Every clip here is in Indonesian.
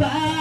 Sou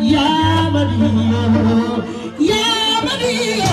Ya Maria, Ya Maria,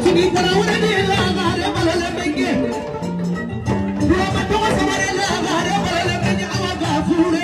Thank you.